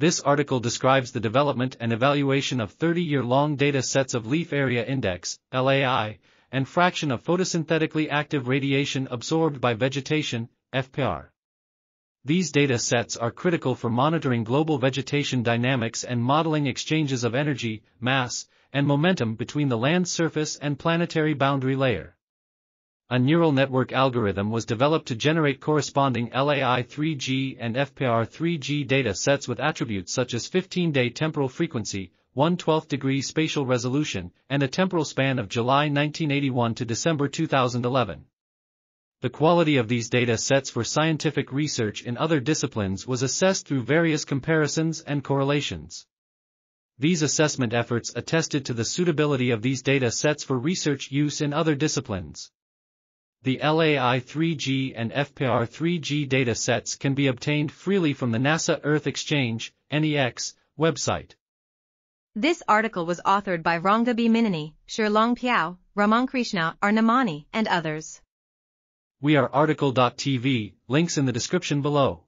This article describes the development and evaluation of 30-year-long data sets of leaf area index, LAI, and fraction of photosynthetically active radiation absorbed by vegetation, FPAR. These data sets are critical for monitoring global vegetation dynamics and modeling exchanges of energy, mass, and momentum between the land surface and planetary boundary layer a neural network algorithm was developed to generate corresponding LAI-3G and FPAR-3G data sets with attributes such as 15-day temporal frequency, 1/12 degree spatial resolution, and a temporal span of July 1981 to December 2011. The quality of these data sets for scientific research in other disciplines was assessed through various comparisons and correlations. These assessment efforts attested to the suitability of these data sets for research use in other disciplines. The LAI-3G and FPAR-3G datasets can be obtained freely from the NASA Earth Exchange NEX, website. This article was authored by Rangabi Minani, Shilong Piao, Ramakrishna R. Nemani, and others. We are RTCL.TV, links in the description below.